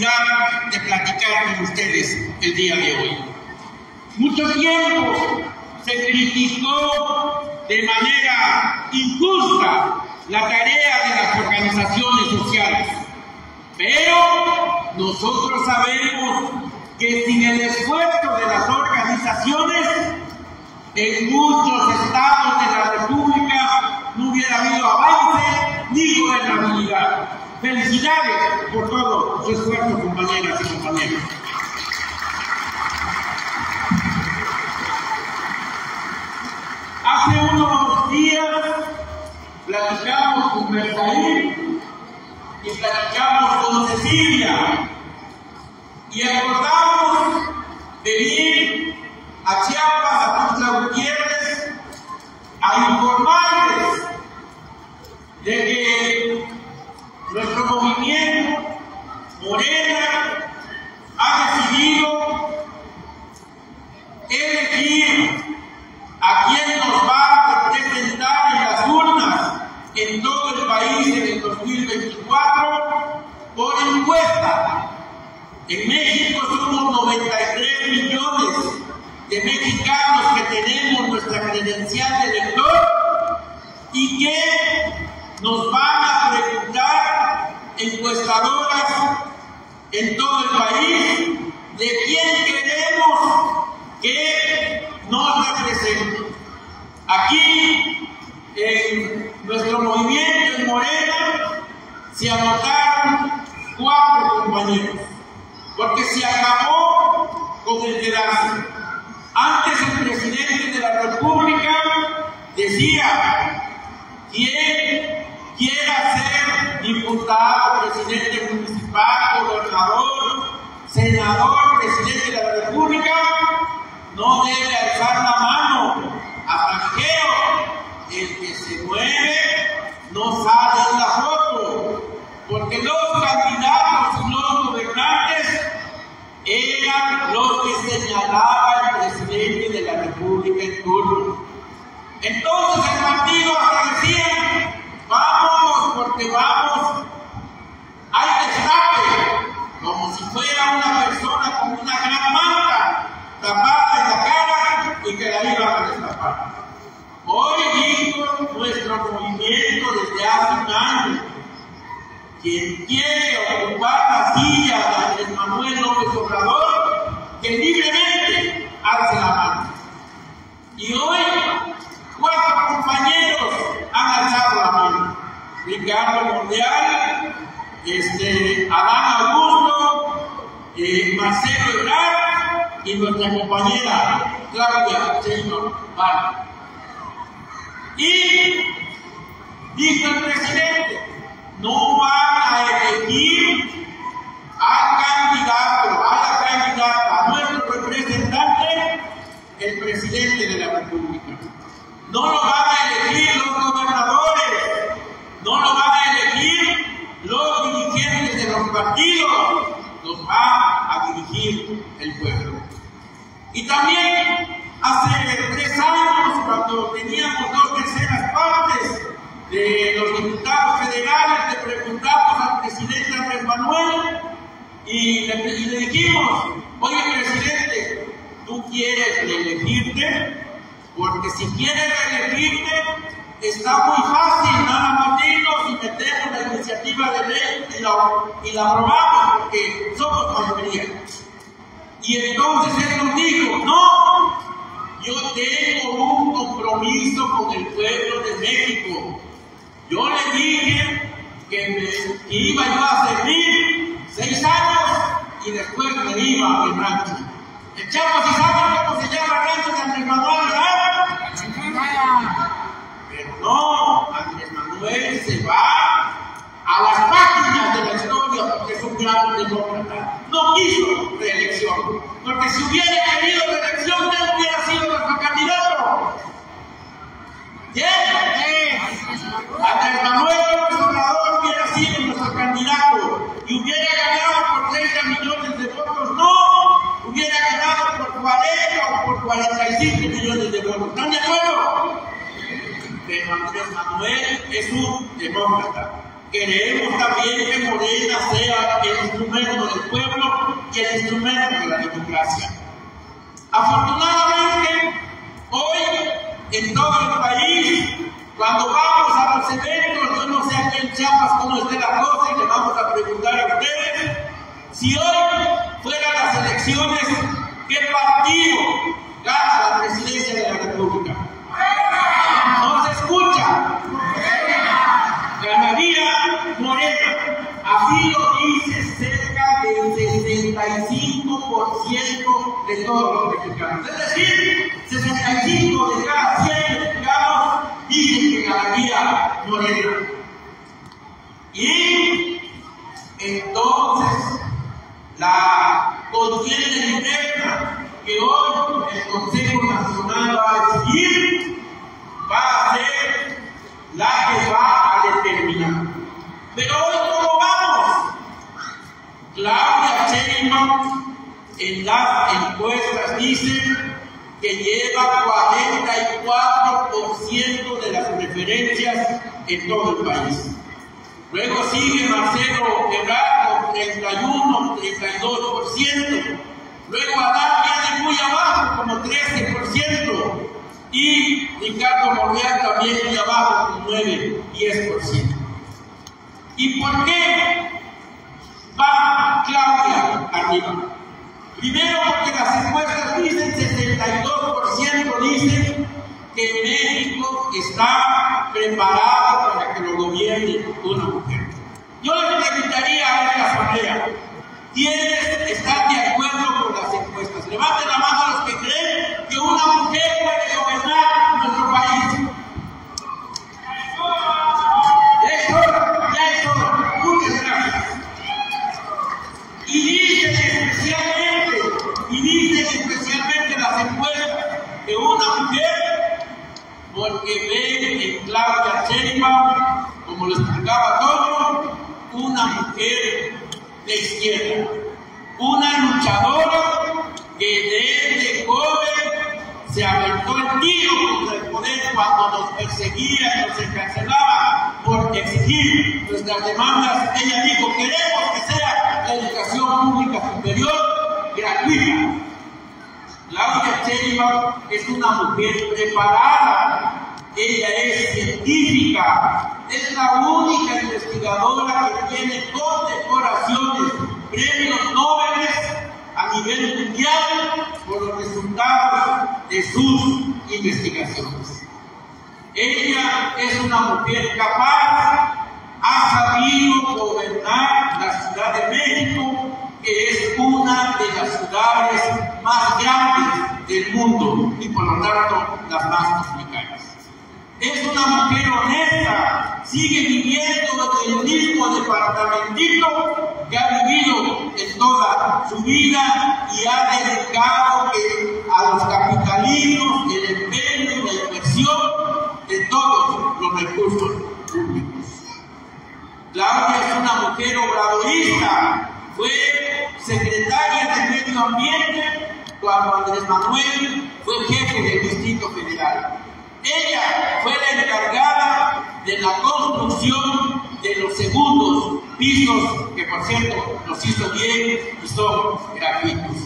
de platicar con ustedes el día de hoy. Mucho tiempo se criticó de manera injusta la tarea de las organizaciones sociales, pero nosotros sabemos que sin el esfuerzo de las organizaciones, en muchos estados de la República no hubiera habido avance ni gobernabilidad. Felicidades por todo su esfuerzo, compañeras y compañeros. Hace unos días platicamos con Bertaín y platicamos con Cecilia y acordamos venir a Chiapas, a Tuxtla Gutiérrez, a informarles de que nuestro movimiento, Morena, ha decidido elegir a quien nos va a representar en las urnas en todo el país en el 2024 por encuesta. En México somos 93 millones de mexicanos que tenemos nuestra credencial de elector y que nos van a preguntar encuestadoras en todo el país de quién queremos que nos represente. Aquí, en nuestro movimiento en Morena, se anotaron cuatro compañeros, porque se acabó con el pedazo. Antes el presidente de la República decía, ¿quién quiera ser diputado, presidente municipal, gobernador, senador, presidente de la República, no debe alzar la mano. Hasta que el que se mueve no sale en la foto, porque los candidatos y los gobernantes eran los que señalaba el presidente de la República en turno. Entonces el partido hasta decía, vamos porque vamos, hay destaque, como si fuera una persona con una gran manta tapada y que la iba a destapar. Hoy dijo nuestro movimiento desde hace un año, quien quiere ocupar la silla de Manuel López Obrador, que libremente alce la mano. Y hoy cuatro compañeros han alzado la mano. Ricardo Mundial, este, Adán Augusto, eh, Marcelo Ebrard y nuestra compañera Claudia Vargas. Y dijo el presidente, no van a elegir al candidato, a la candidata, a nuestro representante, el presidente de la República. No lo van a elegir los gobernadores, no lo van a elegir los dirigentes de los partidos, los va a dirigir el pueblo. Y también hace tres años, cuando teníamos dos terceras partes de los diputados federales, le preguntamos al presidente Andrés Manuel y le, dijimos, oye presidente, ¿tú quieres elegirte? Porque si quieres reelegirte, está muy fácil, nada más irnos y metemos la iniciativa de ley y la, y aprobamos porque somos mayoría. Y entonces él nos dijo, no, yo tengo un compromiso con el pueblo de México. Yo le dije que me iba yo a servir seis años y después me iba a mi rancho. Echamos y saben cómo se llama el rancho de Andrés Manuel. Pero no, Andrés Manuel se va a las páginas de la historia porque es un gran demócrata. No quiso reelección, porque si hubiera querido reelección, él hubiera sido nuestro candidato. ¿Quién? Andrés Manuel López Obrador hubiera sido nuestro candidato y hubiera ganado por 30 millones de votos. No, hubiera ganado por 40 o por 45 millones de votos. ¿Están de acuerdo? Pero Andrés Manuel es un demócrata. Queremos también que Morena sea el instrumento del pueblo y el instrumento de la democracia. Afortunadamente, hoy en todo el país, cuando vamos a los eventos, yo no sé aquí en Chiapas cómo esté la cosa y le vamos a preguntar a ustedes, si hoy fueran las elecciones, Y entonces la contienda interna que hoy el Consejo Nacional va a decidir va a ser la que va a determinar. Pero hoy, ¿cómo vamos? Claudia Sheinbaum en las encuestas dice que lleva 44% de las preferencias en todo el país. Luego sigue Marcelo Ebrard con 31, 32%. Luego Adán viene muy abajo, como 13%. Y Ricardo Monreal también muy abajo, con 9, 10%. ¿Y por qué va Claudia arriba? Primero porque las encuestas dicen, 62% dicen que México está preparado para que lo gobierne una mujer. Yo les invitaría a una luchadora que desde joven se aventó el tiro contra el poder cuando nos perseguía y nos encarcelaba por exigir nuestras demandas. Ella dijo, queremos que sea la educación pública superior gratuita. Claudia Sheinbaum es una mujer preparada, ella es científica, es la única investigadora que tiene condecoraciones, premios Nobel a nivel mundial por los resultados de sus investigaciones. Ella es una mujer capaz, ha sabido gobernar la Ciudad de México, que es una de las ciudades más grandes del mundo y por lo tanto las más. Es una mujer honesta, sigue viviendo en el mismo departamentito que ha vivido en toda su vida y ha dedicado a los capitalinos el empeño y la inversión de todos los recursos públicos. Claudia es una mujer obradorista, fue secretaria de Medio Ambiente cuando Andrés Manuel fue jefe del Distrito Federal. Ella fue la encargada de la construcción de los segundos pisos, que por cierto los hizo bien y son gratuitos.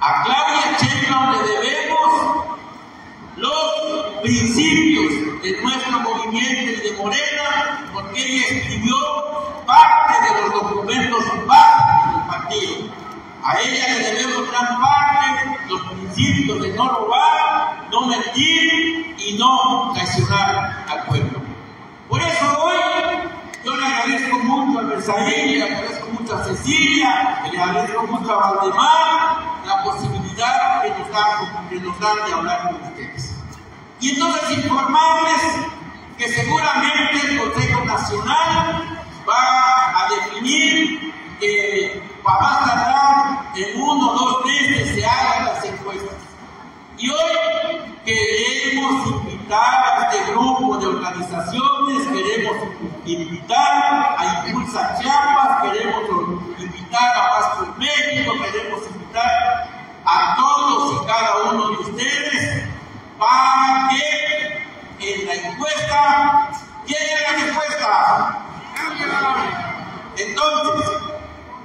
A Claudia Sheinbaum le debemos los principios de nuestro movimiento y de Morena, porque ella escribió parte de los documentos básicos del partido. A ella le debemos gran parte los principios de no robar, no mentir y no traicionar al pueblo. Por eso hoy yo le agradezco mucho a Bersaín, le agradezco mucho a Cecilia, le agradezco mucho a Valdemar la posibilidad que nos, dan, que nos dan de hablar con ustedes. Y entonces informarles que seguramente el Consejo Nacional va a definir que va a tardar en uno o dos meses se hagan las encuestas. Y hoy queremos invitar a este grupo de organizaciones, queremos invitar a Impulsa Chiapas, queremos invitar a Paz por México, queremos invitar a todos y cada uno de ustedes para que en la encuesta, ¿quién es la encuesta? Entonces,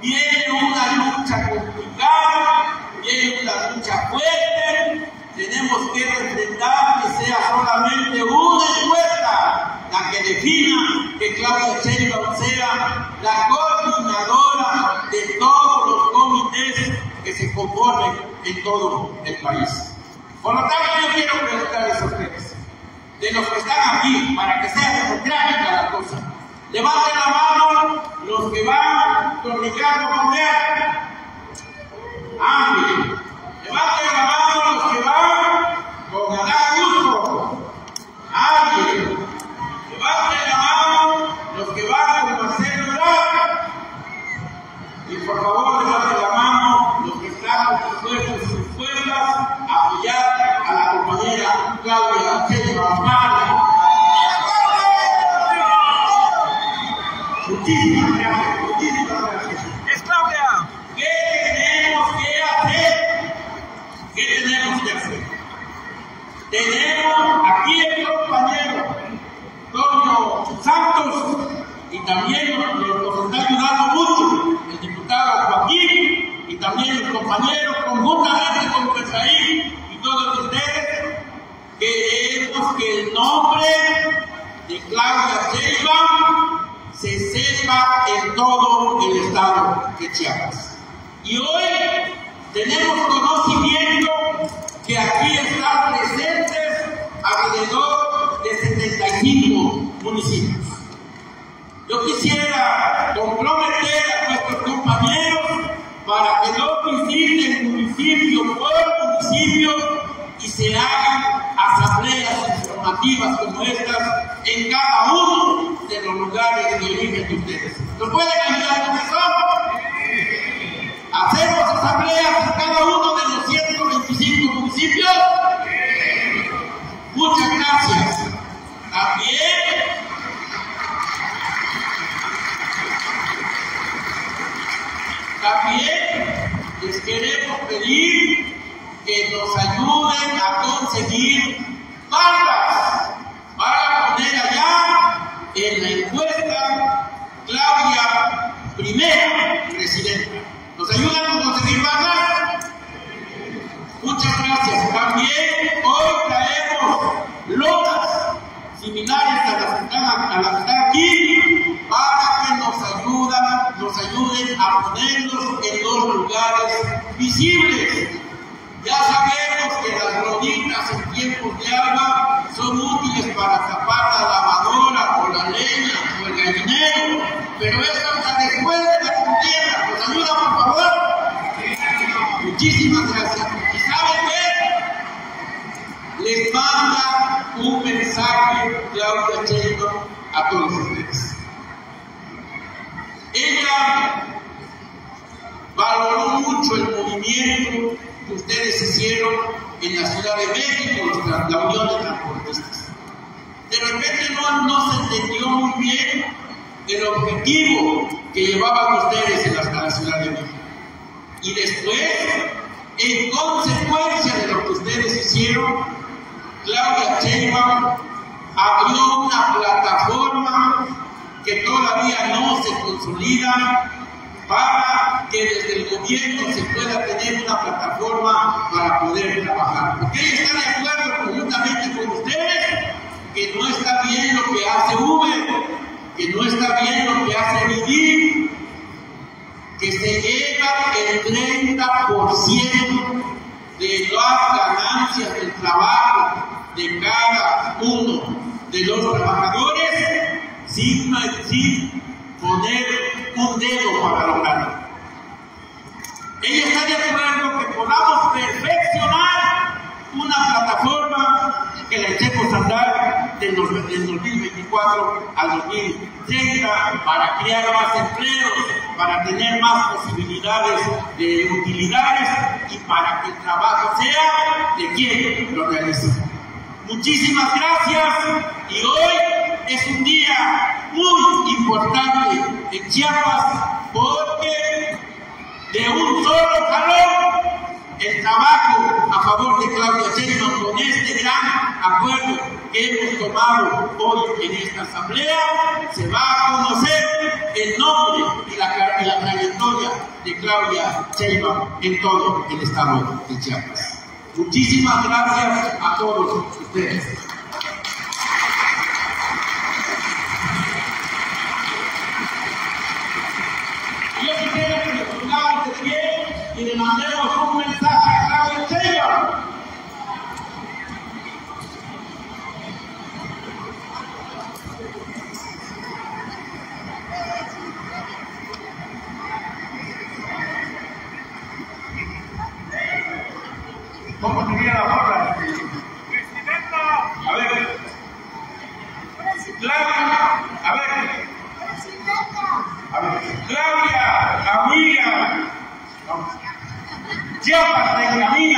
viene una lucha complicada, viene una lucha fuerte, tenemos que enfrentar que sea solamente una encuesta la que defina que Claudia Sheinbaum sea la coordinadora de todos los comités que se conformen en todo el país. Por lo tanto, yo quiero preguntarles a ustedes, de los que están aquí, para que sea democrática la cosa, levanten la mano los que van con Ricardo Monreal. Ah, levanten la mano los que van Claudia Sheinbaum. Muchísimas gracias, muchísimas gracias. ¡Es Claudia! ¿Qué tenemos que hacer? ¿Qué tenemos que hacer? Tenemos aquí el compañero Toño Santos y también nos, está ayudando mucho el diputado Joaquín y también los compañeros con Pesaí y todos ustedes queremos que el nombre de Claudia Sheinbaum se sepa en todo el estado de Chiapas. Y hoy tenemos conocimiento que aquí están presentes alrededor de 75 municipios. Yo quisiera comprometer a nuestros compañeros para que no visiten municipio por municipio y se hagan asambleas informativas como estas en cada uno de los lugares de origen de ustedes. ¿Nos pueden ayudar con eso? ¿Hacemos asambleas en cada uno de los 125 municipios? Muchas gracias. También También les queremos pedir que nos ayuden a conseguir bandas encuesta Claudia Primera Presidenta. ¿Nos ayudan a conseguir bandas? Muchas gracias. También hoy traemos lonas similares a las que están, a las que están aquí para que nos ayudan, nos ayuden a ponerlos en los lugares visibles. Ya sabemos que las roditas en tiempos de agua son útiles para tapar la lavadora la leña o el gallinero, pero eso hasta después de la contienda. ¿Nos ayuda, por favor? Muchísimas gracias. ¿Y saben qué? Les manda un mensaje Claudia Sheinbaum a todos ustedes. Ella valoró mucho el movimiento que ustedes hicieron en la Ciudad de México, la Unión de Transportistas. Repente no, se entendió muy bien el objetivo que llevaban ustedes en la, a la Ciudad de México. Y después, en consecuencia de lo que ustedes hicieron, Claudia Sheinbaum abrió una plataforma que todavía no se consolida para que desde el gobierno se pueda tener una plataforma para poder trabajar. Porque ella está de acuerdo conjuntamente con ustedes que no está bien lo que hace Uber, que no está bien lo que hace Didi, que se lleva el 30% de las ganancias del trabajo de cada uno de los trabajadores sin, sin poner un dedo para lograrlo. Ella está de acuerdo que podamos perfeccionar una plataforma que la echemos a andar del, dos- del 2024 al 2030 para crear más empleos, para tener más posibilidades de utilidades y para que el trabajo sea de quien lo realiza. Muchísimas gracias y hoy es un día muy importante en Chiapas porque de un solo jalón el trabajo a favor de Claudia Sheinbaum con este gran acuerdo que hemos tomado hoy en esta asamblea, se va a conocer el nombre y la, y trayectoria de Claudia Sheinbaum en todo el estado de Chiapas. Muchísimas gracias a todos ustedes. Yo quisiera que nos pongamos de pie y le mandemos un mensaje a Claudia Sheinbaum. ¿Cómo sería la bola? Presidenta, A ver. Claudia, a ver, a ver. Claudia, amiga. Chiapas encamina.